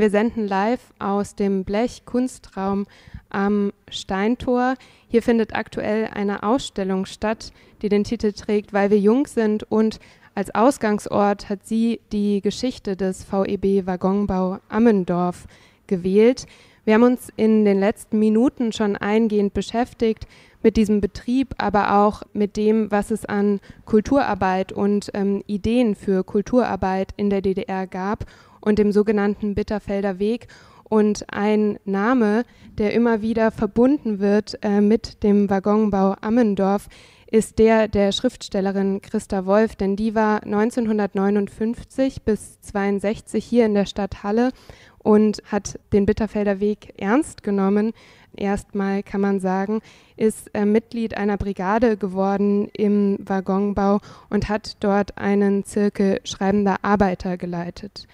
Wir senden live aus dem Blech-Kunstraum am Steintor. Hier findet aktuell eine Ausstellung statt, die den Titel trägt, weil wir jung sind und als Ausgangsort hat sie die Geschichte des VEB Waggonbau Ammendorf gewählt. Wir haben uns in den letzten Minuten schon eingehend beschäftigt mit diesem Betrieb, aber auch mit dem, was es an Kulturarbeit und ähm, Ideen für Kulturarbeit in der DDR gab und dem sogenannten Bitterfelder Weg. Und ein Name, der immer wieder verbunden wird äh, mit dem Waggonbau Ammendorf, ist der der Schriftstellerin Christa Wolf, denn die war 1959 bis 1962 hier in der Stadt Halle und hat den Bitterfelder Weg ernst genommen. Erstmal kann man sagen, ist äh, Mitglied einer Brigade geworden im Waggonbau und hat dort einen Zirkel schreibender Arbeiter geleitet.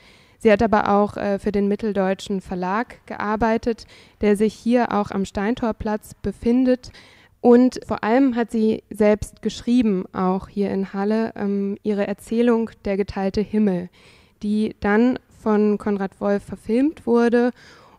Sie hat aber auch äh, für den Mitteldeutschen Verlag gearbeitet, der sich hier auch am Steintorplatz befindet. Und vor allem hat sie selbst geschrieben, auch hier in Halle, ähm, ihre Erzählung Der geteilte Himmel, die dann von Konrad Wolf verfilmt wurde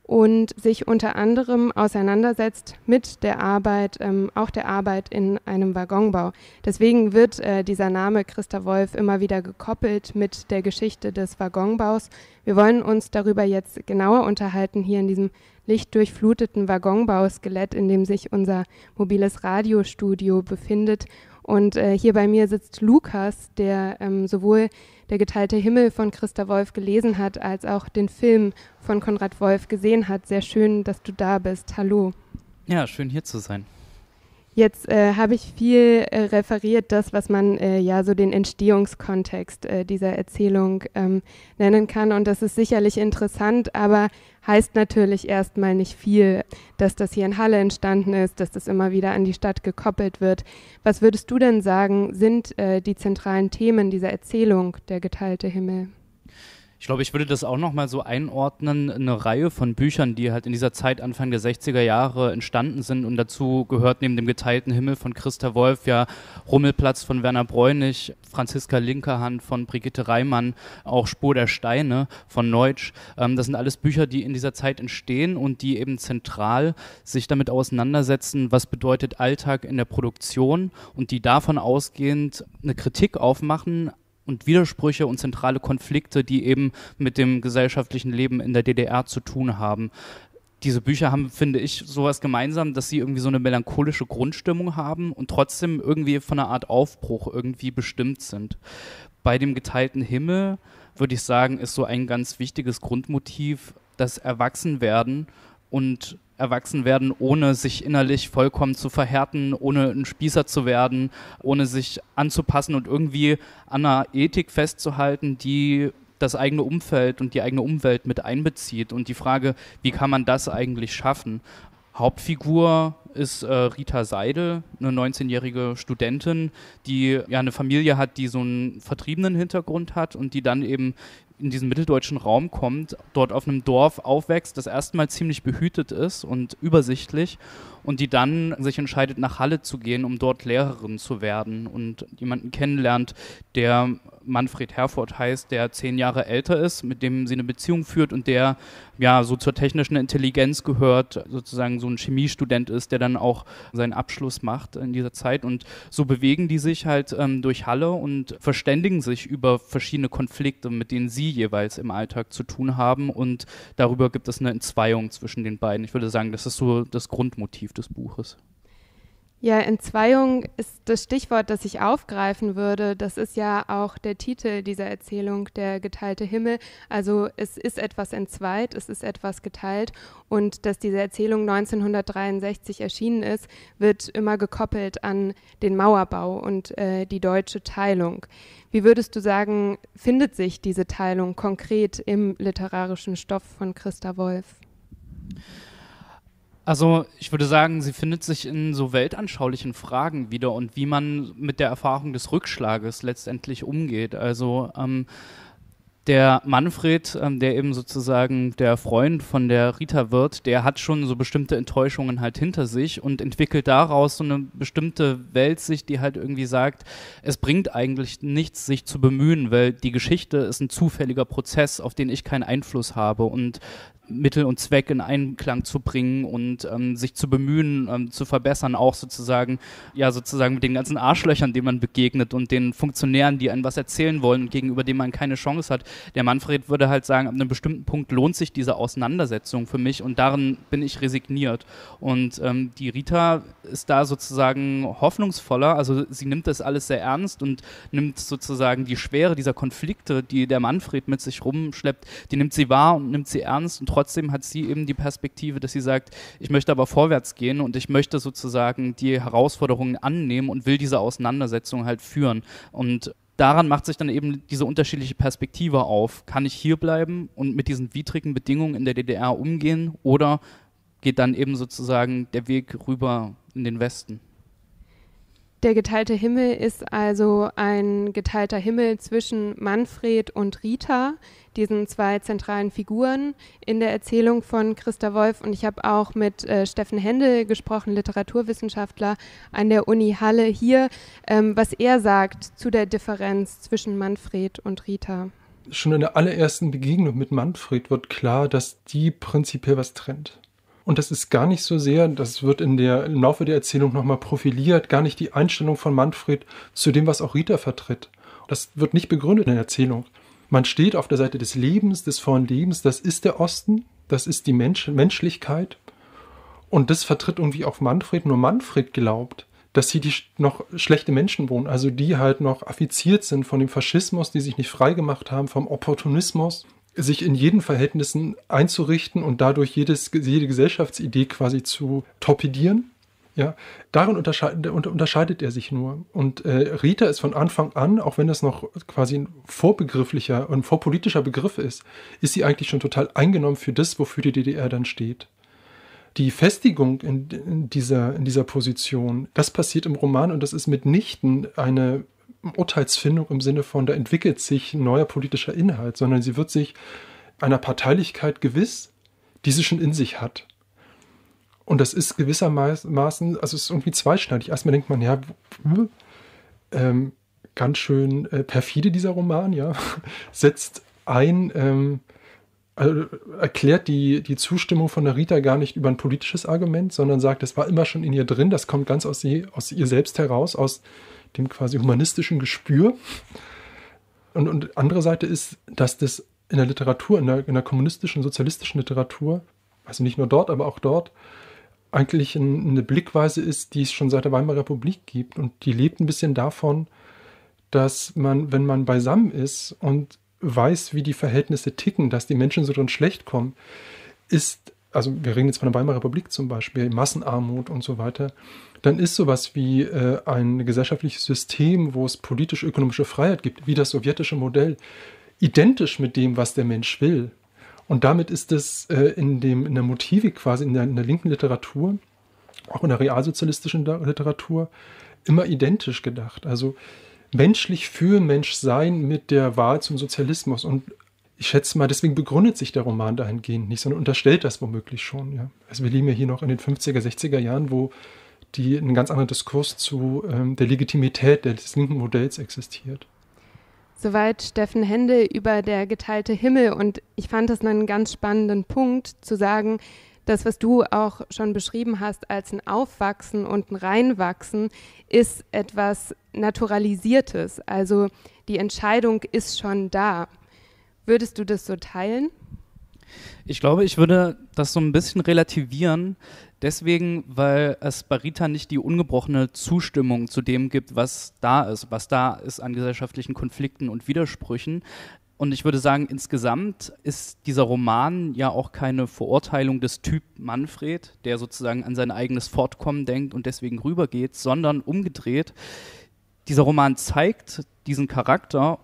und sich unter anderem auseinandersetzt mit der Arbeit, ähm, auch der Arbeit in einem Waggonbau. Deswegen wird äh, dieser Name Christa Wolf immer wieder gekoppelt mit der Geschichte des Waggonbaus. Wir wollen uns darüber jetzt genauer unterhalten hier in diesem lichtdurchfluteten Waggonbauskelett, in dem sich unser mobiles Radiostudio befindet. Und äh, hier bei mir sitzt Lukas, der ähm, sowohl der geteilte Himmel von Christa Wolf gelesen hat, als auch den Film von Konrad Wolf gesehen hat. Sehr schön, dass du da bist. Hallo. Ja, schön hier zu sein. Jetzt äh, habe ich viel äh, referiert, das, was man äh, ja so den Entstehungskontext äh, dieser Erzählung ähm, nennen kann. Und das ist sicherlich interessant, aber heißt natürlich erstmal nicht viel, dass das hier in Halle entstanden ist, dass das immer wieder an die Stadt gekoppelt wird. Was würdest du denn sagen, sind äh, die zentralen Themen dieser Erzählung, der geteilte Himmel? Ich glaube, ich würde das auch nochmal so einordnen, eine Reihe von Büchern, die halt in dieser Zeit Anfang der 60er Jahre entstanden sind und dazu gehört neben dem geteilten Himmel von Christa Wolf ja Rummelplatz von Werner Bräunig, Franziska Linkerhand von Brigitte Reimann, auch Spur der Steine von Neutsch. Ähm, das sind alles Bücher, die in dieser Zeit entstehen und die eben zentral sich damit auseinandersetzen, was bedeutet Alltag in der Produktion und die davon ausgehend eine Kritik aufmachen und Widersprüche und zentrale Konflikte, die eben mit dem gesellschaftlichen Leben in der DDR zu tun haben. Diese Bücher haben, finde ich, sowas gemeinsam, dass sie irgendwie so eine melancholische Grundstimmung haben und trotzdem irgendwie von einer Art Aufbruch irgendwie bestimmt sind. Bei dem geteilten Himmel würde ich sagen, ist so ein ganz wichtiges Grundmotiv das Erwachsenwerden und erwachsen werden, ohne sich innerlich vollkommen zu verhärten, ohne ein Spießer zu werden, ohne sich anzupassen und irgendwie an einer Ethik festzuhalten, die das eigene Umfeld und die eigene Umwelt mit einbezieht. Und die Frage, wie kann man das eigentlich schaffen? Hauptfigur ist äh, Rita Seidel, eine 19-jährige Studentin, die ja eine Familie hat, die so einen vertriebenen Hintergrund hat und die dann eben in diesen mitteldeutschen Raum kommt, dort auf einem Dorf aufwächst, das erstmal ziemlich behütet ist und übersichtlich und die dann sich entscheidet, nach Halle zu gehen, um dort Lehrerin zu werden und jemanden kennenlernt, der Manfred Herford heißt, der zehn Jahre älter ist, mit dem sie eine Beziehung führt und der ja so zur technischen Intelligenz gehört, sozusagen so ein Chemiestudent ist, der dann auch seinen Abschluss macht in dieser Zeit. Und so bewegen die sich halt ähm, durch Halle und verständigen sich über verschiedene Konflikte, mit denen sie jeweils im Alltag zu tun haben. Und darüber gibt es eine Entzweiung zwischen den beiden. Ich würde sagen, das ist so das Grundmotiv des Buches. Ja, Entzweiung ist das Stichwort, das ich aufgreifen würde. Das ist ja auch der Titel dieser Erzählung, der geteilte Himmel. Also es ist etwas entzweit, es ist etwas geteilt. Und dass diese Erzählung 1963 erschienen ist, wird immer gekoppelt an den Mauerbau und äh, die deutsche Teilung. Wie würdest du sagen, findet sich diese Teilung konkret im literarischen Stoff von Christa Wolf? Also ich würde sagen, sie findet sich in so weltanschaulichen Fragen wieder und wie man mit der Erfahrung des Rückschlages letztendlich umgeht. Also ähm, der Manfred, ähm, der eben sozusagen der Freund von der Rita wird, der hat schon so bestimmte Enttäuschungen halt hinter sich und entwickelt daraus so eine bestimmte Weltsicht, die halt irgendwie sagt, es bringt eigentlich nichts, sich zu bemühen, weil die Geschichte ist ein zufälliger Prozess, auf den ich keinen Einfluss habe und Mittel und Zweck in Einklang zu bringen und ähm, sich zu bemühen, ähm, zu verbessern, auch sozusagen, ja, sozusagen mit den ganzen Arschlöchern, denen man begegnet und den Funktionären, die einem was erzählen wollen und gegenüber denen man keine Chance hat. Der Manfred würde halt sagen, ab einem bestimmten Punkt lohnt sich diese Auseinandersetzung für mich und darin bin ich resigniert. Und ähm, die Rita ist da sozusagen hoffnungsvoller, also sie nimmt das alles sehr ernst und nimmt sozusagen die Schwere dieser Konflikte, die der Manfred mit sich rumschleppt, die nimmt sie wahr und nimmt sie ernst und trotzdem hat sie eben die Perspektive, dass sie sagt, ich möchte aber vorwärts gehen und ich möchte sozusagen die Herausforderungen annehmen und will diese Auseinandersetzung halt führen. Und daran macht sich dann eben diese unterschiedliche Perspektive auf. Kann ich hier bleiben und mit diesen widrigen Bedingungen in der DDR umgehen oder geht dann eben sozusagen der Weg rüber in den Westen? Der geteilte Himmel ist also ein geteilter Himmel zwischen Manfred und Rita, diesen zwei zentralen Figuren in der Erzählung von Christa Wolf. Und ich habe auch mit äh, Steffen Händel gesprochen, Literaturwissenschaftler an der Uni Halle hier, ähm, was er sagt zu der Differenz zwischen Manfred und Rita. Schon in der allerersten Begegnung mit Manfred wird klar, dass die prinzipiell was trennt. Und das ist gar nicht so sehr, das wird in der, im Laufe der Erzählung nochmal profiliert, gar nicht die Einstellung von Manfred zu dem, was auch Rita vertritt. Das wird nicht begründet in der Erzählung. Man steht auf der Seite des Lebens, des vollen Lebens, das ist der Osten, das ist die Mensch Menschlichkeit. Und das vertritt irgendwie auch Manfred. Nur Manfred glaubt, dass hier die noch schlechte Menschen wohnen, also die halt noch affiziert sind von dem Faschismus, die sich nicht freigemacht haben, vom Opportunismus sich in jeden Verhältnissen einzurichten und dadurch jedes, jede Gesellschaftsidee quasi zu torpedieren. Ja, darin unterscheidet, unterscheidet er sich nur. Und äh, Rita ist von Anfang an, auch wenn das noch quasi ein vorbegrifflicher und vorpolitischer Begriff ist, ist sie eigentlich schon total eingenommen für das, wofür die DDR dann steht. Die Festigung in, in, dieser, in dieser Position, das passiert im Roman und das ist mitnichten eine Urteilsfindung im Sinne von, da entwickelt sich ein neuer politischer Inhalt, sondern sie wird sich einer Parteilichkeit gewiss, die sie schon in sich hat. Und das ist gewissermaßen, also es ist irgendwie zweischneidig. Erstmal denkt man, ja, ähm, ganz schön äh, perfide dieser Roman, ja, setzt ein, ähm, also erklärt die, die Zustimmung von der Rita gar nicht über ein politisches Argument, sondern sagt, das war immer schon in ihr drin, das kommt ganz aus, sie, aus ihr selbst heraus, aus dem quasi humanistischen Gespür. Und, und andere Seite ist, dass das in der Literatur, in der, in der kommunistischen, sozialistischen Literatur, also nicht nur dort, aber auch dort, eigentlich ein, eine Blickweise ist, die es schon seit der Weimarer Republik gibt. Und die lebt ein bisschen davon, dass man, wenn man beisammen ist und weiß, wie die Verhältnisse ticken, dass die Menschen so drin schlecht kommen, ist, also wir reden jetzt von der Weimarer Republik zum Beispiel, Massenarmut und so weiter, dann ist sowas wie äh, ein gesellschaftliches System, wo es politisch-ökonomische Freiheit gibt, wie das sowjetische Modell, identisch mit dem, was der Mensch will. Und damit ist es äh, in, dem, in der Motivik quasi, in der, in der linken Literatur, auch in der realsozialistischen Literatur, immer identisch gedacht. Also menschlich für Menschsein mit der Wahl zum Sozialismus. Und ich schätze mal, deswegen begründet sich der Roman dahingehend nicht, sondern unterstellt das womöglich schon. Ja. Also wir leben ja hier noch in den 50er, 60er Jahren, wo die einen ganz anderen Diskurs zu ähm, der Legitimität des linken Modells existiert. Soweit Steffen Hände über der geteilte Himmel. Und ich fand das einen ganz spannenden Punkt zu sagen, das, was du auch schon beschrieben hast als ein Aufwachsen und ein Reinwachsen, ist etwas Naturalisiertes. Also die Entscheidung ist schon da. Würdest du das so teilen? Ich glaube, ich würde das so ein bisschen relativieren, Deswegen, weil es bei Rita nicht die ungebrochene Zustimmung zu dem gibt, was da ist, was da ist an gesellschaftlichen Konflikten und Widersprüchen. Und ich würde sagen, insgesamt ist dieser Roman ja auch keine Verurteilung des Typ Manfred, der sozusagen an sein eigenes Fortkommen denkt und deswegen rübergeht, sondern umgedreht. Dieser Roman zeigt diesen Charakter,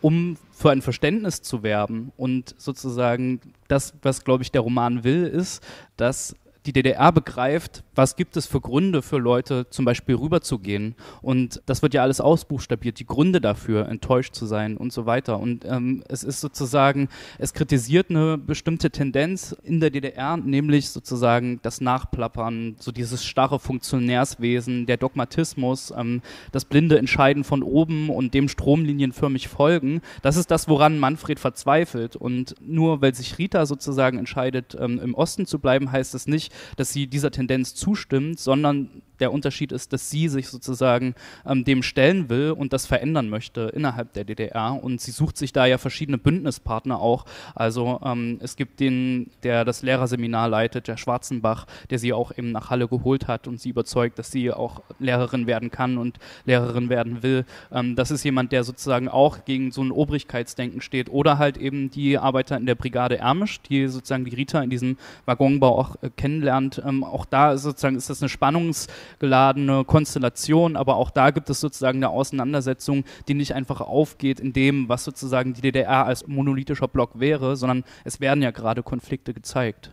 um für ein Verständnis zu werben. Und sozusagen das, was, glaube ich, der Roman will, ist, dass die DDR begreift, was gibt es für Gründe für Leute, zum Beispiel rüberzugehen. Und das wird ja alles ausbuchstabiert, die Gründe dafür, enttäuscht zu sein und so weiter. Und ähm, es ist sozusagen, es kritisiert eine bestimmte Tendenz in der DDR, nämlich sozusagen das Nachplappern, so dieses starre Funktionärswesen, der Dogmatismus, ähm, das blinde Entscheiden von oben und dem stromlinienförmig folgen. Das ist das, woran Manfred verzweifelt. Und nur weil sich Rita sozusagen entscheidet, ähm, im Osten zu bleiben, heißt es nicht, dass sie dieser Tendenz zustimmt, sondern der Unterschied ist, dass sie sich sozusagen ähm, dem stellen will und das verändern möchte innerhalb der DDR. Und sie sucht sich da ja verschiedene Bündnispartner auch. Also ähm, es gibt den, der das Lehrerseminar leitet, der Schwarzenbach, der sie auch eben nach Halle geholt hat und sie überzeugt, dass sie auch Lehrerin werden kann und Lehrerin werden will. Ähm, das ist jemand, der sozusagen auch gegen so ein Obrigkeitsdenken steht. Oder halt eben die Arbeiter in der Brigade Ermisch, die sozusagen die Rita in diesem Waggonbau auch äh, kennenlernt. Ähm, auch da sozusagen ist das eine Spannungs- geladene Konstellation, aber auch da gibt es sozusagen eine Auseinandersetzung, die nicht einfach aufgeht in dem, was sozusagen die DDR als monolithischer Block wäre, sondern es werden ja gerade Konflikte gezeigt.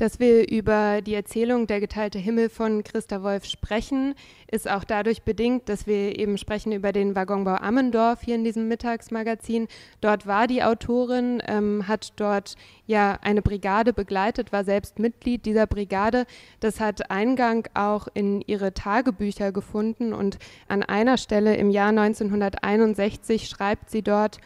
Dass wir über die Erzählung Der geteilte Himmel von Christa Wolf sprechen, ist auch dadurch bedingt, dass wir eben sprechen über den Waggonbau Ammendorf hier in diesem Mittagsmagazin. Dort war die Autorin, ähm, hat dort ja eine Brigade begleitet, war selbst Mitglied dieser Brigade. Das hat Eingang auch in ihre Tagebücher gefunden und an einer Stelle im Jahr 1961 schreibt sie dort,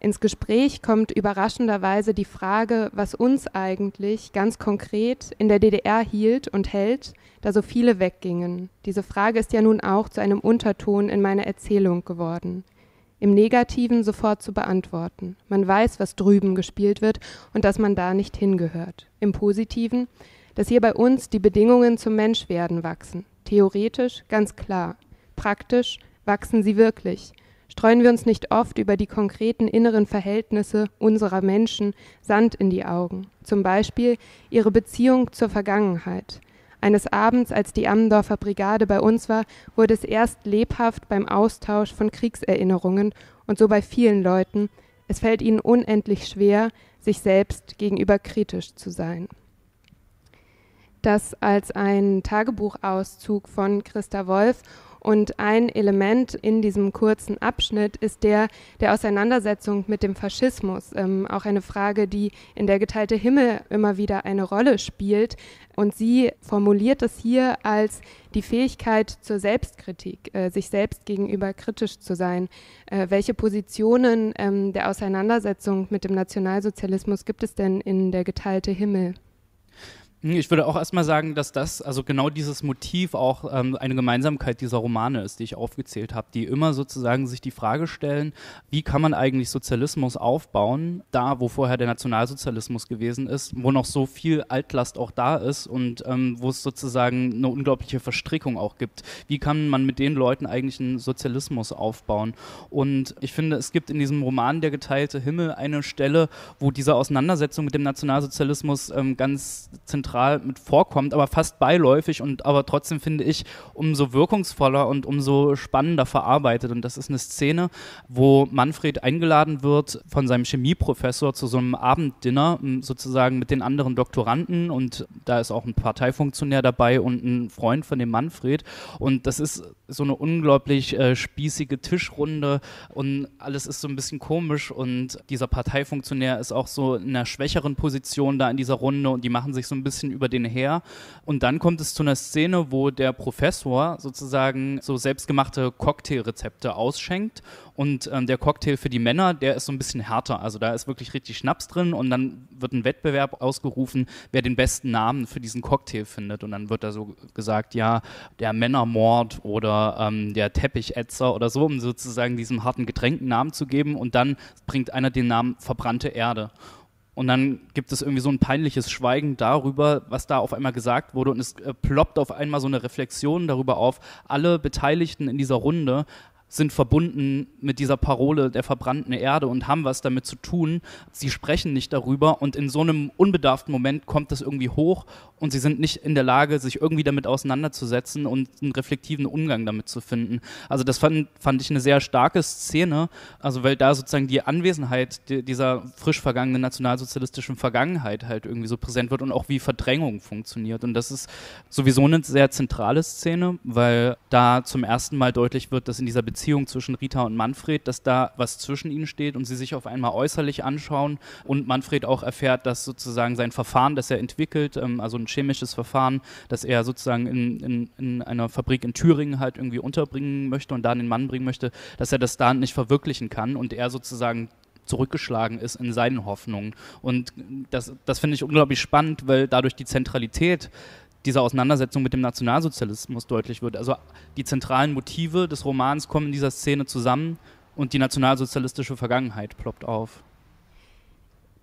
ins Gespräch kommt überraschenderweise die Frage, was uns eigentlich ganz konkret in der DDR hielt und hält, da so viele weggingen. Diese Frage ist ja nun auch zu einem Unterton in meiner Erzählung geworden. Im Negativen sofort zu beantworten. Man weiß, was drüben gespielt wird und dass man da nicht hingehört. Im Positiven, dass hier bei uns die Bedingungen zum Menschwerden wachsen. Theoretisch ganz klar. Praktisch wachsen sie wirklich streuen wir uns nicht oft über die konkreten inneren Verhältnisse unserer Menschen Sand in die Augen, zum Beispiel ihre Beziehung zur Vergangenheit. Eines Abends, als die Ammendorfer Brigade bei uns war, wurde es erst lebhaft beim Austausch von Kriegserinnerungen und so bei vielen Leuten, es fällt ihnen unendlich schwer, sich selbst gegenüber kritisch zu sein. Das als ein Tagebuchauszug von Christa Wolf und ein Element in diesem kurzen Abschnitt ist der der Auseinandersetzung mit dem Faschismus. Ähm, auch eine Frage, die in der geteilte Himmel immer wieder eine Rolle spielt. Und sie formuliert es hier als die Fähigkeit zur Selbstkritik, äh, sich selbst gegenüber kritisch zu sein. Äh, welche Positionen ähm, der Auseinandersetzung mit dem Nationalsozialismus gibt es denn in der geteilte Himmel? Ich würde auch erstmal sagen, dass das, also genau dieses Motiv auch ähm, eine Gemeinsamkeit dieser Romane ist, die ich aufgezählt habe, die immer sozusagen sich die Frage stellen, wie kann man eigentlich Sozialismus aufbauen, da wo vorher der Nationalsozialismus gewesen ist, wo noch so viel Altlast auch da ist und ähm, wo es sozusagen eine unglaubliche Verstrickung auch gibt. Wie kann man mit den Leuten eigentlich einen Sozialismus aufbauen? Und ich finde, es gibt in diesem Roman Der geteilte Himmel eine Stelle, wo diese Auseinandersetzung mit dem Nationalsozialismus ähm, ganz zentral zentral mit vorkommt, aber fast beiläufig und aber trotzdem finde ich umso wirkungsvoller und umso spannender verarbeitet. Und das ist eine Szene, wo Manfred eingeladen wird von seinem Chemieprofessor zu so einem Abenddinner, sozusagen mit den anderen Doktoranden und da ist auch ein Parteifunktionär dabei und ein Freund von dem Manfred. Und das ist so eine unglaublich äh, spießige Tischrunde und alles ist so ein bisschen komisch und dieser Parteifunktionär ist auch so in einer schwächeren Position da in dieser Runde und die machen sich so ein bisschen bisschen über den her. Und dann kommt es zu einer Szene, wo der Professor sozusagen so selbstgemachte Cocktailrezepte ausschenkt. Und ähm, der Cocktail für die Männer, der ist so ein bisschen härter. Also da ist wirklich richtig Schnaps drin und dann wird ein Wettbewerb ausgerufen, wer den besten Namen für diesen Cocktail findet. Und dann wird da so gesagt, ja, der Männermord oder ähm, der Teppichätzer oder so, um sozusagen diesem harten Getränk einen Namen zu geben. Und dann bringt einer den Namen verbrannte Erde. Und dann gibt es irgendwie so ein peinliches Schweigen darüber, was da auf einmal gesagt wurde. Und es äh, ploppt auf einmal so eine Reflexion darüber auf. Alle Beteiligten in dieser Runde sind verbunden mit dieser Parole der verbrannten Erde und haben was damit zu tun. Sie sprechen nicht darüber und in so einem unbedarften Moment kommt das irgendwie hoch und sie sind nicht in der Lage, sich irgendwie damit auseinanderzusetzen und einen reflektiven Umgang damit zu finden. Also das fand, fand ich eine sehr starke Szene, also weil da sozusagen die Anwesenheit dieser frisch vergangenen nationalsozialistischen Vergangenheit halt irgendwie so präsent wird und auch wie Verdrängung funktioniert. Und das ist sowieso eine sehr zentrale Szene, weil da zum ersten Mal deutlich wird, dass in dieser Beziehung zwischen Rita und Manfred, dass da was zwischen ihnen steht und sie sich auf einmal äußerlich anschauen und Manfred auch erfährt, dass sozusagen sein Verfahren, das er entwickelt, ähm, also ein chemisches Verfahren, das er sozusagen in, in, in einer Fabrik in Thüringen halt irgendwie unterbringen möchte und da den Mann bringen möchte, dass er das da nicht verwirklichen kann und er sozusagen zurückgeschlagen ist in seinen Hoffnungen. Und das, das finde ich unglaublich spannend, weil dadurch die Zentralität dieser Auseinandersetzung mit dem Nationalsozialismus deutlich wird. Also die zentralen Motive des Romans kommen in dieser Szene zusammen und die nationalsozialistische Vergangenheit ploppt auf.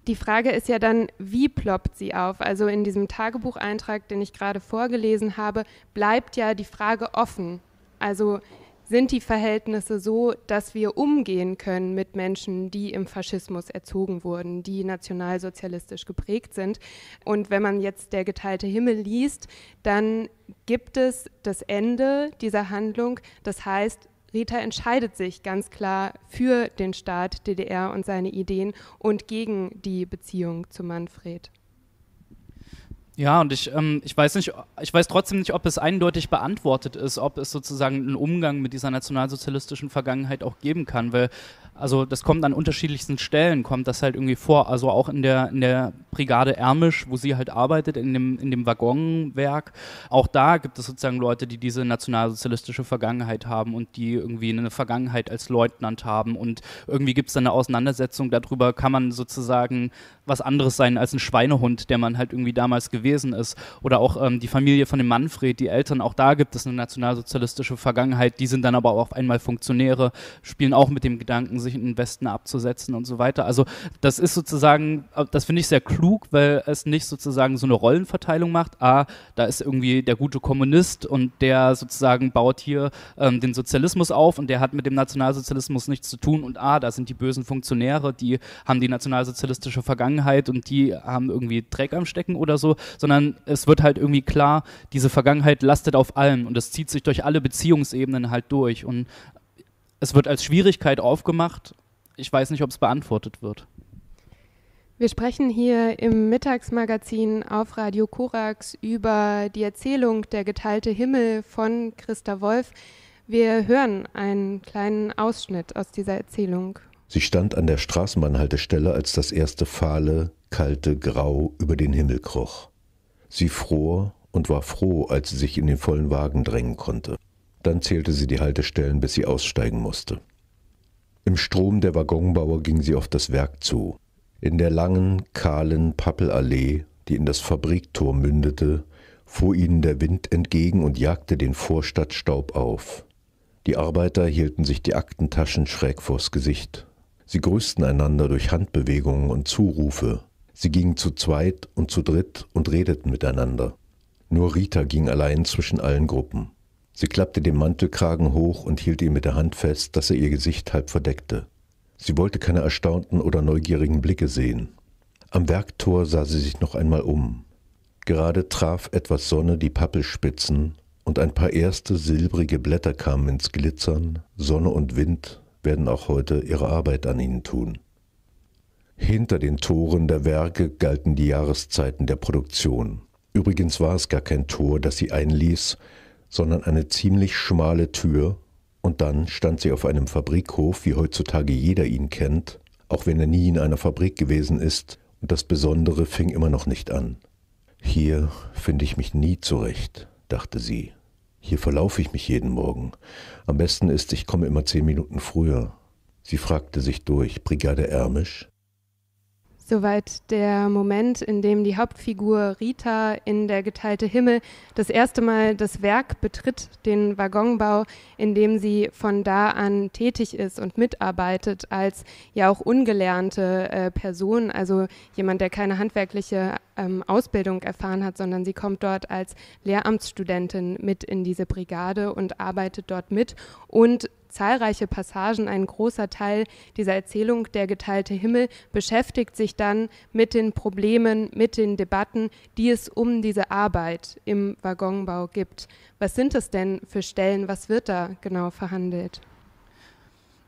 Die Frage ist ja dann, wie ploppt sie auf? Also in diesem Tagebucheintrag, den ich gerade vorgelesen habe, bleibt ja die Frage offen. Also sind die Verhältnisse so, dass wir umgehen können mit Menschen, die im Faschismus erzogen wurden, die nationalsozialistisch geprägt sind. Und wenn man jetzt der geteilte Himmel liest, dann gibt es das Ende dieser Handlung. Das heißt, Rita entscheidet sich ganz klar für den Staat DDR und seine Ideen und gegen die Beziehung zu Manfred. Ja, und ich, ähm, ich weiß nicht, ich weiß trotzdem nicht, ob es eindeutig beantwortet ist, ob es sozusagen einen Umgang mit dieser nationalsozialistischen Vergangenheit auch geben kann, weil also das kommt an unterschiedlichsten Stellen, kommt das halt irgendwie vor. Also auch in der, in der Brigade Ermisch, wo sie halt arbeitet, in dem, in dem Waggonwerk. Auch da gibt es sozusagen Leute, die diese nationalsozialistische Vergangenheit haben und die irgendwie eine Vergangenheit als Leutnant haben. Und irgendwie gibt es dann eine Auseinandersetzung darüber, kann man sozusagen was anderes sein als ein Schweinehund, der man halt irgendwie damals gewesen ist. Oder auch ähm, die Familie von dem Manfred, die Eltern, auch da gibt es eine nationalsozialistische Vergangenheit. Die sind dann aber auch auf einmal Funktionäre, spielen auch mit dem Gedanken, sich in den Westen abzusetzen und so weiter. Also das ist sozusagen, das finde ich sehr klug, weil es nicht sozusagen so eine Rollenverteilung macht. Ah, da ist irgendwie der gute Kommunist und der sozusagen baut hier ähm, den Sozialismus auf und der hat mit dem Nationalsozialismus nichts zu tun und ah, da sind die bösen Funktionäre, die haben die nationalsozialistische Vergangenheit und die haben irgendwie Dreck am Stecken oder so, sondern es wird halt irgendwie klar, diese Vergangenheit lastet auf allem und es zieht sich durch alle Beziehungsebenen halt durch und es wird als Schwierigkeit aufgemacht. Ich weiß nicht, ob es beantwortet wird. Wir sprechen hier im Mittagsmagazin auf Radio Korax über die Erzählung Der geteilte Himmel von Christa Wolf. Wir hören einen kleinen Ausschnitt aus dieser Erzählung. Sie stand an der Straßenbahnhaltestelle, als das erste fahle, kalte Grau über den Himmel kroch. Sie fror und war froh, als sie sich in den vollen Wagen drängen konnte. Dann zählte sie die Haltestellen, bis sie aussteigen musste. Im Strom der Waggonbauer ging sie auf das Werk zu. In der langen, kahlen Pappelallee, die in das Fabriktor mündete, fuhr ihnen der Wind entgegen und jagte den Vorstadtstaub auf. Die Arbeiter hielten sich die Aktentaschen schräg vors Gesicht. Sie grüßten einander durch Handbewegungen und Zurufe. Sie gingen zu zweit und zu dritt und redeten miteinander. Nur Rita ging allein zwischen allen Gruppen. Sie klappte den Mantelkragen hoch und hielt ihn mit der Hand fest, dass er ihr Gesicht halb verdeckte. Sie wollte keine erstaunten oder neugierigen Blicke sehen. Am Werktor sah sie sich noch einmal um. Gerade traf etwas Sonne die Pappelspitzen und ein paar erste silbrige Blätter kamen ins Glitzern, Sonne und Wind werden auch heute ihre Arbeit an ihnen tun. Hinter den Toren der Werke galten die Jahreszeiten der Produktion. Übrigens war es gar kein Tor, das sie einließ, sondern eine ziemlich schmale Tür, und dann stand sie auf einem Fabrikhof, wie heutzutage jeder ihn kennt, auch wenn er nie in einer Fabrik gewesen ist, und das Besondere fing immer noch nicht an. Hier finde ich mich nie zurecht, dachte sie. Hier verlaufe ich mich jeden Morgen. Am besten ist, ich komme immer zehn Minuten früher. Sie fragte sich durch, Brigade Ermisch? Soweit der Moment, in dem die Hauptfigur Rita in der geteilte Himmel das erste Mal das Werk betritt, den Waggonbau, in dem sie von da an tätig ist und mitarbeitet als ja auch ungelernte äh, Person, also jemand, der keine handwerkliche ähm, Ausbildung erfahren hat, sondern sie kommt dort als Lehramtsstudentin mit in diese Brigade und arbeitet dort mit und zahlreiche Passagen, ein großer Teil dieser Erzählung, der geteilte Himmel, beschäftigt sich dann mit den Problemen, mit den Debatten, die es um diese Arbeit im Waggonbau gibt. Was sind es denn für Stellen? Was wird da genau verhandelt?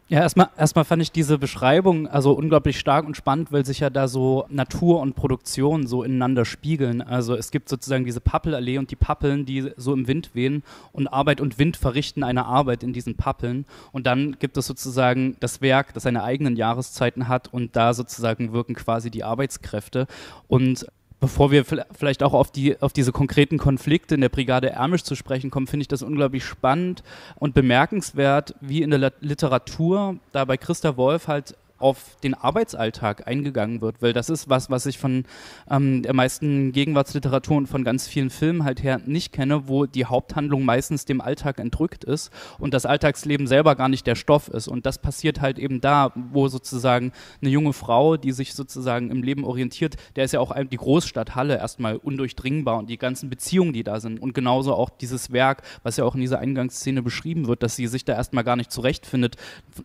Ja, erstmal, erstmal fand ich diese Beschreibung also unglaublich stark und spannend, weil sich ja da so Natur und Produktion so ineinander spiegeln. Also es gibt sozusagen diese Pappelallee und die Pappeln, die so im Wind wehen und Arbeit und Wind verrichten eine Arbeit in diesen Pappeln. Und dann gibt es sozusagen das Werk, das seine eigenen Jahreszeiten hat und da sozusagen wirken quasi die Arbeitskräfte. Und Bevor wir vielleicht auch auf, die, auf diese konkreten Konflikte in der Brigade Ermisch zu sprechen kommen, finde ich das unglaublich spannend und bemerkenswert, wie in der Literatur da bei Christa Wolf halt auf den Arbeitsalltag eingegangen wird, weil das ist was, was ich von ähm, der meisten Gegenwartsliteratur und von ganz vielen Filmen halt her nicht kenne, wo die Haupthandlung meistens dem Alltag entrückt ist und das Alltagsleben selber gar nicht der Stoff ist. Und das passiert halt eben da, wo sozusagen eine junge Frau, die sich sozusagen im Leben orientiert, der ist ja auch die Großstadt Halle erstmal undurchdringbar und die ganzen Beziehungen, die da sind und genauso auch dieses Werk, was ja auch in dieser Eingangsszene beschrieben wird, dass sie sich da erstmal gar nicht zurechtfindet,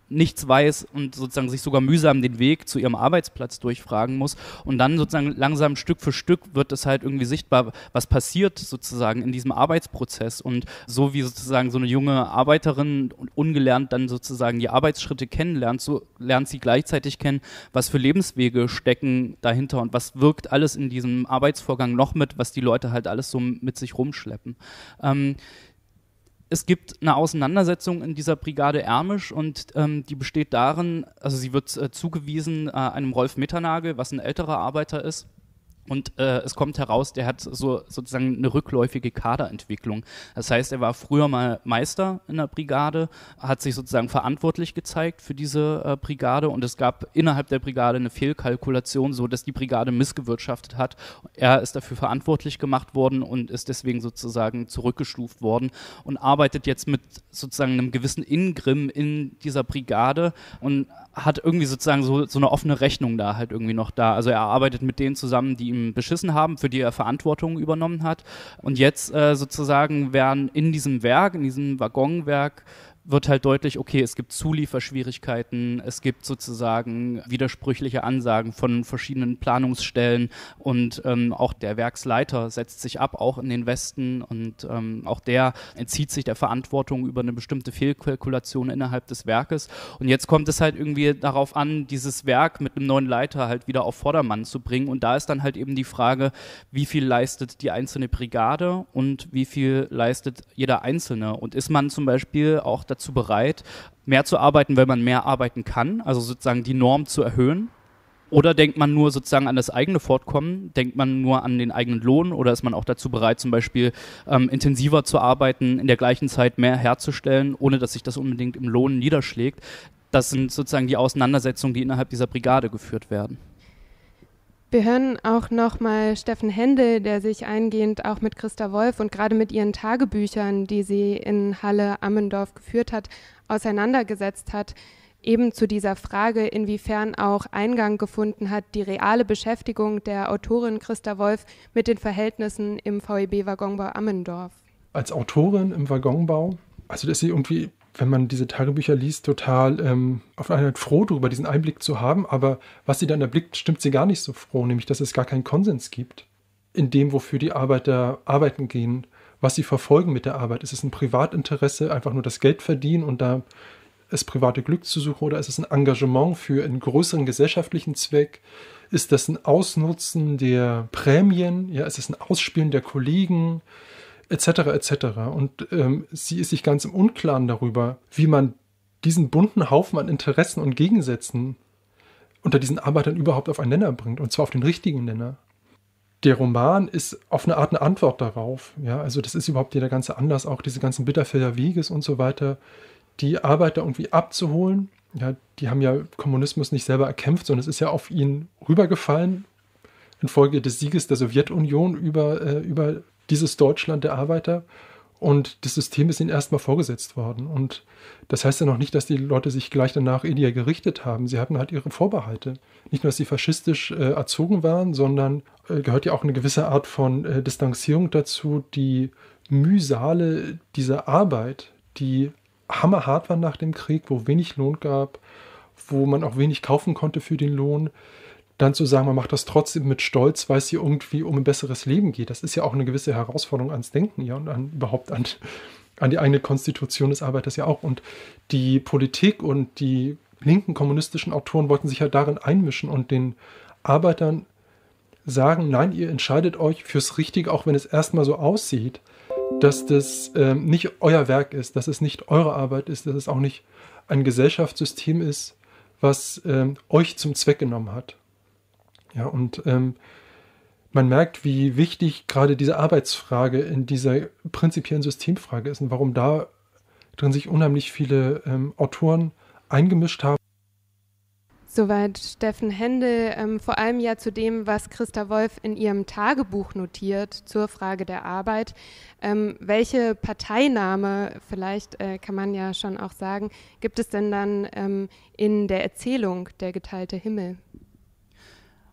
nichts weiß und sozusagen sich sogar mühsam den Weg zu ihrem Arbeitsplatz durchfragen muss. Und dann sozusagen langsam Stück für Stück wird es halt irgendwie sichtbar, was passiert sozusagen in diesem Arbeitsprozess. Und so wie sozusagen so eine junge Arbeiterin ungelernt dann sozusagen die Arbeitsschritte kennenlernt, so lernt sie gleichzeitig kennen, was für Lebenswege stecken dahinter und was wirkt alles in diesem Arbeitsvorgang noch mit, was die Leute halt alles so mit sich rumschleppen. Ähm, es gibt eine Auseinandersetzung in dieser Brigade Ermisch und ähm, die besteht darin, also sie wird äh, zugewiesen äh, einem Rolf Mitternagel, was ein älterer Arbeiter ist und äh, es kommt heraus, der hat so sozusagen eine rückläufige Kaderentwicklung. Das heißt, er war früher mal Meister in der Brigade, hat sich sozusagen verantwortlich gezeigt für diese äh, Brigade und es gab innerhalb der Brigade eine Fehlkalkulation, so dass die Brigade missgewirtschaftet hat. Er ist dafür verantwortlich gemacht worden und ist deswegen sozusagen zurückgestuft worden und arbeitet jetzt mit sozusagen einem gewissen Ingrim in dieser Brigade und hat irgendwie sozusagen so, so eine offene Rechnung da halt irgendwie noch da. Also er arbeitet mit denen zusammen, die ihm beschissen haben, für die er Verantwortung übernommen hat. Und jetzt äh, sozusagen werden in diesem Werk, in diesem Waggonwerk, wird halt deutlich, okay, es gibt Zulieferschwierigkeiten, es gibt sozusagen widersprüchliche Ansagen von verschiedenen Planungsstellen und ähm, auch der Werksleiter setzt sich ab, auch in den Westen und ähm, auch der entzieht sich der Verantwortung über eine bestimmte Fehlkalkulation innerhalb des Werkes. Und jetzt kommt es halt irgendwie darauf an, dieses Werk mit einem neuen Leiter halt wieder auf Vordermann zu bringen. Und da ist dann halt eben die Frage, wie viel leistet die einzelne Brigade und wie viel leistet jeder Einzelne. Und ist man zum Beispiel auch dazu bereit, mehr zu arbeiten, wenn man mehr arbeiten kann, also sozusagen die Norm zu erhöhen? Oder denkt man nur sozusagen an das eigene Fortkommen? Denkt man nur an den eigenen Lohn? Oder ist man auch dazu bereit, zum Beispiel ähm, intensiver zu arbeiten, in der gleichen Zeit mehr herzustellen, ohne dass sich das unbedingt im Lohn niederschlägt? Das sind sozusagen die Auseinandersetzungen, die innerhalb dieser Brigade geführt werden. Wir hören auch nochmal Steffen Händel, der sich eingehend auch mit Christa Wolf und gerade mit ihren Tagebüchern, die sie in Halle Ammendorf geführt hat, auseinandergesetzt hat, eben zu dieser Frage, inwiefern auch Eingang gefunden hat, die reale Beschäftigung der Autorin Christa Wolf mit den Verhältnissen im VEB-Waggonbau Ammendorf. Als Autorin im Waggonbau, also dass sie irgendwie wenn man diese Tagebücher liest, total ähm, auf eine Art froh darüber, diesen Einblick zu haben. Aber was sie dann erblickt, stimmt sie gar nicht so froh, nämlich dass es gar keinen Konsens gibt in dem, wofür die Arbeiter arbeiten gehen, was sie verfolgen mit der Arbeit. Ist es ein Privatinteresse, einfach nur das Geld verdienen und da das private Glück zu suchen oder ist es ein Engagement für einen größeren gesellschaftlichen Zweck? Ist das ein Ausnutzen der Prämien? Ja, ist es ein Ausspielen der Kollegen? Etc. etc. Und ähm, sie ist sich ganz im Unklaren darüber, wie man diesen bunten Haufen an Interessen und Gegensätzen unter diesen Arbeitern überhaupt auf einen Nenner bringt, und zwar auf den richtigen Nenner. Der Roman ist auf eine Art eine Antwort darauf. Ja, also das ist überhaupt der ganze Anlass, auch diese ganzen Bitterfelder Weges und so weiter, die Arbeiter irgendwie abzuholen. Ja, die haben ja Kommunismus nicht selber erkämpft, sondern es ist ja auf ihn rübergefallen infolge des Sieges der Sowjetunion über, äh, über dieses Deutschland der Arbeiter. Und das System ist ihnen erstmal vorgesetzt worden. Und das heißt ja noch nicht, dass die Leute sich gleich danach in ihr gerichtet haben. Sie hatten halt ihre Vorbehalte. Nicht nur, dass sie faschistisch äh, erzogen waren, sondern äh, gehört ja auch eine gewisse Art von äh, Distanzierung dazu, die Mühsale dieser Arbeit, die hammerhart war nach dem Krieg, wo wenig Lohn gab, wo man auch wenig kaufen konnte für den Lohn, dann zu sagen, man macht das trotzdem mit Stolz, weil es hier irgendwie um ein besseres Leben geht. Das ist ja auch eine gewisse Herausforderung ans Denken ja, und an, überhaupt an, an die eigene Konstitution des Arbeiters ja auch. Und die Politik und die linken kommunistischen Autoren wollten sich ja darin einmischen und den Arbeitern sagen, nein, ihr entscheidet euch fürs Richtige, auch wenn es erstmal so aussieht, dass das ähm, nicht euer Werk ist, dass es nicht eure Arbeit ist, dass es auch nicht ein Gesellschaftssystem ist, was ähm, euch zum Zweck genommen hat. Ja, und ähm, man merkt, wie wichtig gerade diese Arbeitsfrage in dieser prinzipiellen Systemfrage ist und warum da drin sich unheimlich viele ähm, Autoren eingemischt haben. Soweit Steffen Händel, ähm, vor allem ja zu dem, was Christa Wolf in ihrem Tagebuch notiert zur Frage der Arbeit. Ähm, welche Parteinahme, vielleicht äh, kann man ja schon auch sagen, gibt es denn dann ähm, in der Erzählung Der geteilte Himmel?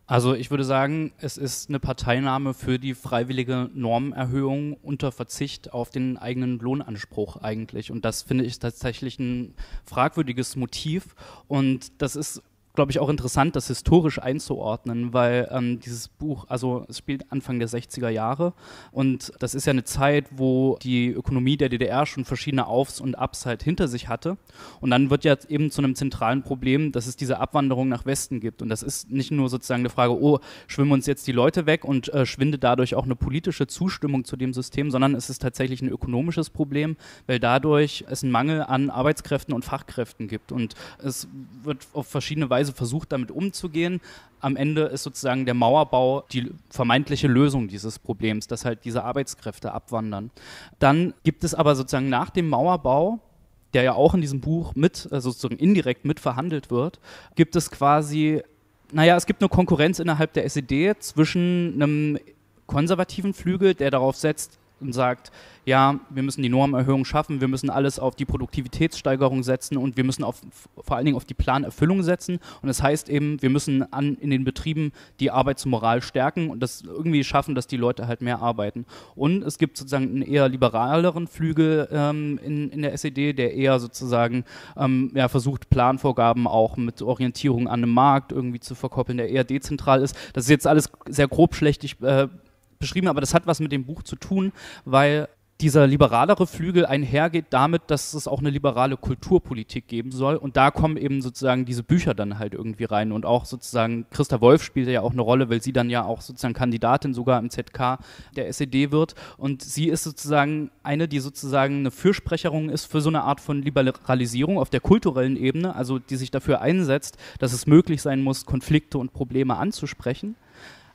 Also ich würde sagen, es ist eine Parteinahme für die freiwillige Normerhöhung unter Verzicht auf den eigenen Lohnanspruch eigentlich. Und das finde ich tatsächlich ein fragwürdiges Motiv. Und das ist glaube ich, auch interessant, das historisch einzuordnen, weil ähm, dieses Buch, also es spielt Anfang der 60er Jahre und das ist ja eine Zeit, wo die Ökonomie der DDR schon verschiedene Aufs und Abs halt hinter sich hatte. Und dann wird ja eben zu einem zentralen Problem, dass es diese Abwanderung nach Westen gibt. Und das ist nicht nur sozusagen eine Frage, oh, schwimmen uns jetzt die Leute weg und äh, schwindet dadurch auch eine politische Zustimmung zu dem System, sondern es ist tatsächlich ein ökonomisches Problem, weil dadurch es einen Mangel an Arbeitskräften und Fachkräften gibt. Und es wird auf verschiedene Weise Weise versucht, damit umzugehen. Am Ende ist sozusagen der Mauerbau die vermeintliche Lösung dieses Problems, dass halt diese Arbeitskräfte abwandern. Dann gibt es aber sozusagen nach dem Mauerbau der ja auch in diesem Buch mit, also sozusagen indirekt mit verhandelt wird, gibt es quasi, naja, es gibt eine Konkurrenz innerhalb der SED zwischen einem konservativen Flügel, der darauf setzt, und sagt, ja, wir müssen die Normerhöhung schaffen, wir müssen alles auf die Produktivitätssteigerung setzen und wir müssen auf, vor allen Dingen auf die Planerfüllung setzen. Und das heißt eben, wir müssen an, in den Betrieben die Arbeitsmoral stärken und das irgendwie schaffen, dass die Leute halt mehr arbeiten. Und es gibt sozusagen einen eher liberaleren Flügel ähm, in, in der SED, der eher sozusagen ähm, ja, versucht, Planvorgaben auch mit Orientierung an einem Markt irgendwie zu verkoppeln, der eher dezentral ist. Das ist jetzt alles sehr grobschlächtig äh, beschrieben, aber das hat was mit dem Buch zu tun, weil dieser liberalere Flügel einhergeht damit, dass es auch eine liberale Kulturpolitik geben soll. Und da kommen eben sozusagen diese Bücher dann halt irgendwie rein. Und auch sozusagen Christa Wolf spielt ja auch eine Rolle, weil sie dann ja auch sozusagen Kandidatin sogar im ZK der SED wird. Und sie ist sozusagen eine, die sozusagen eine Fürsprecherin ist für so eine Art von Liberalisierung auf der kulturellen Ebene, also die sich dafür einsetzt, dass es möglich sein muss, Konflikte und Probleme anzusprechen.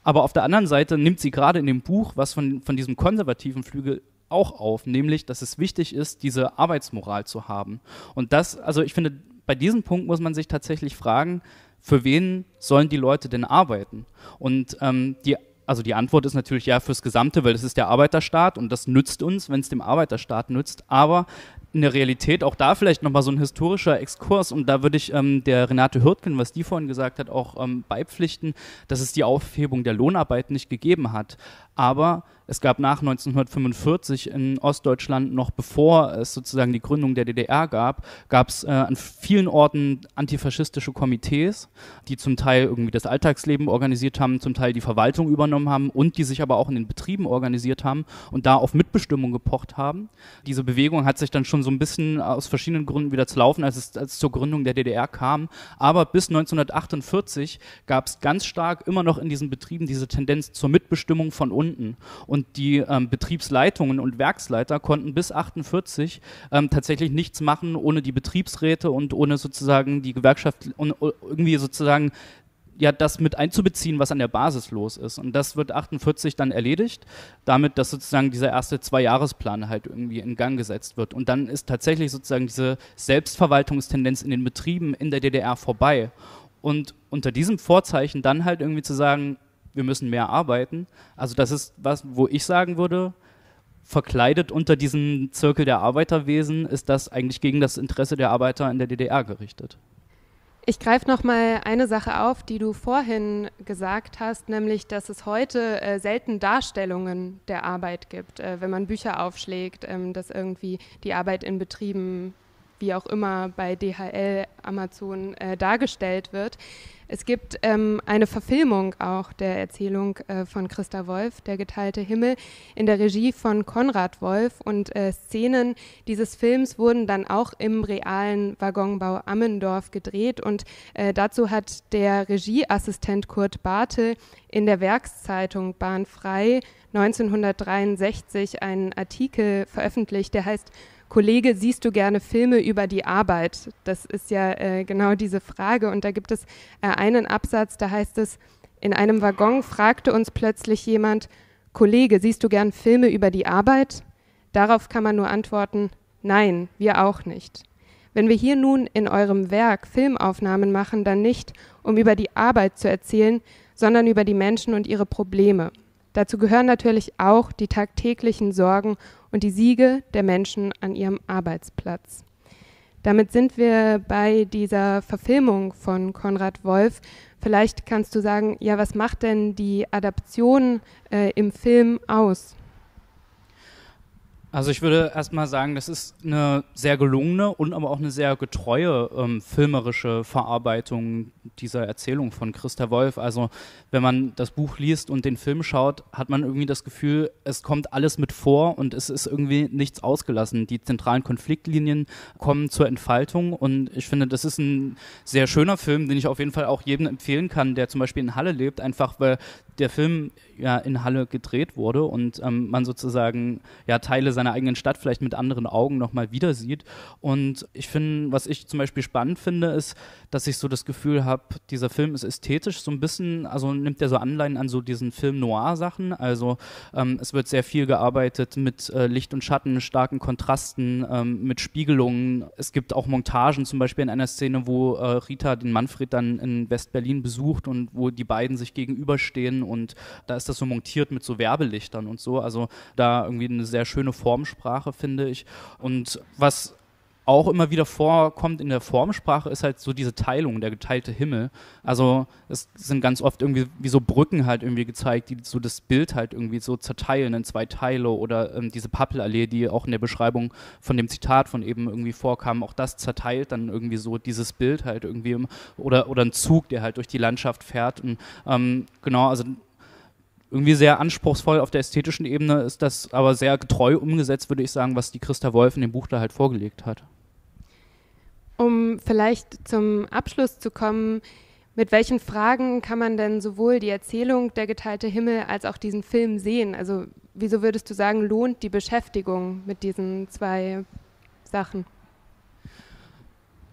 Aber auf der anderen Seite nimmt sie gerade in dem Buch was von, von diesem konservativen Flügel auch auf, nämlich, dass es wichtig ist, diese Arbeitsmoral zu haben. Und das, also ich finde, bei diesem Punkt muss man sich tatsächlich fragen, für wen sollen die Leute denn arbeiten? Und ähm, die also die Antwort ist natürlich ja fürs Gesamte, weil es ist der Arbeiterstaat und das nützt uns, wenn es dem Arbeiterstaat nützt. Aber in der Realität auch da vielleicht nochmal so ein historischer Exkurs und da würde ich ähm, der Renate Hürtgen, was die vorhin gesagt hat, auch ähm, beipflichten, dass es die Aufhebung der Lohnarbeit nicht gegeben hat. Aber es gab nach 1945 in Ostdeutschland, noch bevor es sozusagen die Gründung der DDR gab, gab es äh, an vielen Orten antifaschistische Komitees, die zum Teil irgendwie das Alltagsleben organisiert haben, zum Teil die Verwaltung übernommen haben und die sich aber auch in den Betrieben organisiert haben und da auf Mitbestimmung gepocht haben. Diese Bewegung hat sich dann schon so ein bisschen aus verschiedenen Gründen wieder zu laufen, als es, als zur Gründung der DDR kam. Aber bis 1948 gab es ganz stark immer noch in diesen Betrieben diese Tendenz zur Mitbestimmung von unten. Und die ähm, Betriebsleitungen und Werksleiter konnten bis 48 ähm, tatsächlich nichts machen ohne die Betriebsräte und ohne sozusagen die Gewerkschaft und irgendwie sozusagen ja, das mit einzubeziehen, was an der Basis los ist. Und das wird 48 dann erledigt, damit, dass sozusagen dieser erste Zwei-Jahresplan halt irgendwie in Gang gesetzt wird. Und dann ist tatsächlich sozusagen diese Selbstverwaltungstendenz in den Betrieben in der DDR vorbei. Und unter diesem Vorzeichen dann halt irgendwie zu sagen, wir müssen mehr arbeiten. Also das ist was, wo ich sagen würde, verkleidet unter diesem Zirkel der Arbeiterwesen ist das eigentlich gegen das Interesse der Arbeiter in der DDR gerichtet. Ich greife noch mal eine Sache auf, die du vorhin gesagt hast, nämlich, dass es heute äh, selten Darstellungen der Arbeit gibt, äh, wenn man Bücher aufschlägt, ähm, dass irgendwie die Arbeit in Betrieben wie auch immer bei DHL, Amazon äh, dargestellt wird. Es gibt ähm, eine Verfilmung auch der Erzählung äh, von Christa Wolf, Der geteilte Himmel, in der Regie von Konrad Wolf. Und äh, Szenen dieses Films wurden dann auch im realen Waggonbau Ammendorf gedreht. Und äh, dazu hat der Regieassistent Kurt Bartel in der Werkszeitung Bahnfrei 1963 einen Artikel veröffentlicht, der heißt Kollege, siehst du gerne Filme über die Arbeit? Das ist ja äh, genau diese Frage. Und da gibt es äh, einen Absatz, da heißt es, in einem Waggon fragte uns plötzlich jemand, Kollege, siehst du gern Filme über die Arbeit? Darauf kann man nur antworten, nein, wir auch nicht. Wenn wir hier nun in eurem Werk Filmaufnahmen machen, dann nicht, um über die Arbeit zu erzählen, sondern über die Menschen und ihre Probleme. Dazu gehören natürlich auch die tagtäglichen Sorgen und die Siege der Menschen an ihrem Arbeitsplatz. Damit sind wir bei dieser Verfilmung von Konrad Wolf. Vielleicht kannst du sagen, ja, was macht denn die Adaption äh, im Film aus? Also ich würde erstmal sagen, das ist eine sehr gelungene und aber auch eine sehr getreue ähm, filmerische Verarbeitung dieser Erzählung von Christa Wolf. Also wenn man das Buch liest und den Film schaut, hat man irgendwie das Gefühl, es kommt alles mit vor und es ist irgendwie nichts ausgelassen. Die zentralen Konfliktlinien kommen zur Entfaltung und ich finde, das ist ein sehr schöner Film, den ich auf jeden Fall auch jedem empfehlen kann, der zum Beispiel in Halle lebt, einfach weil der Film ja in Halle gedreht wurde und ähm, man sozusagen ja Teile seiner eigenen Stadt vielleicht mit anderen Augen nochmal wieder sieht. Und ich finde, was ich zum Beispiel spannend finde, ist, dass ich so das Gefühl habe, dieser Film ist ästhetisch so ein bisschen, also nimmt er so Anleihen an so diesen Film Noir-Sachen. Also ähm, es wird sehr viel gearbeitet mit äh, Licht und Schatten, starken Kontrasten, ähm, mit Spiegelungen. Es gibt auch Montagen, zum Beispiel in einer Szene, wo äh, Rita den Manfred dann in West-Berlin besucht und wo die beiden sich gegenüberstehen und da ist das so montiert mit so Werbelichtern und so. Also da irgendwie eine sehr schöne Formsprache, finde ich. Und was auch immer wieder vorkommt in der Formsprache, ist halt so diese Teilung, der geteilte Himmel. Also es sind ganz oft irgendwie wie so Brücken halt irgendwie gezeigt, die so das Bild halt irgendwie so zerteilen in zwei Teile oder ähm, diese Pappelallee, die auch in der Beschreibung von dem Zitat von eben irgendwie vorkam, auch das zerteilt dann irgendwie so dieses Bild halt irgendwie oder, oder ein Zug, der halt durch die Landschaft fährt. Und ähm, genau, also irgendwie sehr anspruchsvoll auf der ästhetischen Ebene ist das aber sehr getreu umgesetzt, würde ich sagen, was die Christa Wolf in dem Buch da halt vorgelegt hat. Um vielleicht zum Abschluss zu kommen, mit welchen Fragen kann man denn sowohl die Erzählung Der geteilte Himmel als auch diesen Film sehen? Also wieso würdest du sagen, lohnt die Beschäftigung mit diesen zwei Sachen?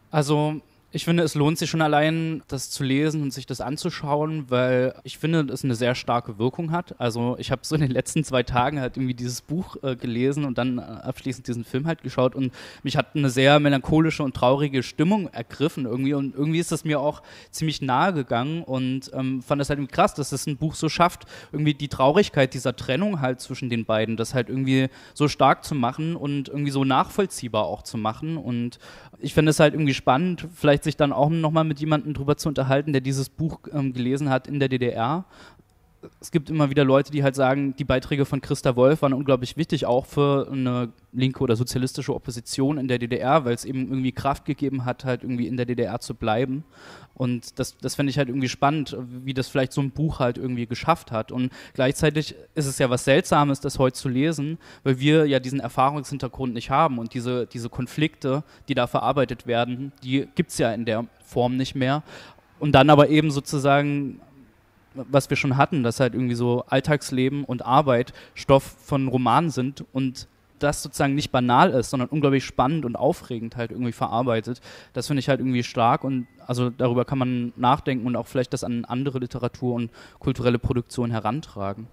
Also ich finde, es lohnt sich schon allein, das zu lesen und sich das anzuschauen, weil ich finde, es eine sehr starke Wirkung hat. Also ich habe so in den letzten zwei Tagen halt irgendwie dieses Buch äh, gelesen und dann äh, abschließend diesen Film halt geschaut und mich hat eine sehr melancholische und traurige Stimmung ergriffen irgendwie und irgendwie ist das mir auch ziemlich nahe gegangen und ähm, fand das halt irgendwie krass, dass es ein Buch so schafft, irgendwie die Traurigkeit dieser Trennung halt zwischen den beiden, das halt irgendwie so stark zu machen und irgendwie so nachvollziehbar auch zu machen und ich finde es halt irgendwie spannend, vielleicht sich dann auch nochmal mit jemandem drüber zu unterhalten, der dieses Buch ähm, gelesen hat in der DDR. Es gibt immer wieder Leute, die halt sagen, die Beiträge von Christa Wolf waren unglaublich wichtig, auch für eine linke oder sozialistische Opposition in der DDR, weil es eben irgendwie Kraft gegeben hat, halt irgendwie in der DDR zu bleiben. Und das, das fände ich halt irgendwie spannend, wie das vielleicht so ein Buch halt irgendwie geschafft hat. Und gleichzeitig ist es ja was Seltsames, das heute zu lesen, weil wir ja diesen Erfahrungshintergrund nicht haben. Und diese, diese Konflikte, die da verarbeitet werden, die gibt es ja in der Form nicht mehr. Und dann aber eben sozusagen was wir schon hatten, dass halt irgendwie so Alltagsleben und Arbeit Stoff von Romanen sind und das sozusagen nicht banal ist, sondern unglaublich spannend und aufregend halt irgendwie verarbeitet. Das finde ich halt irgendwie stark und also darüber kann man nachdenken und auch vielleicht das an andere Literatur und kulturelle Produktion herantragen.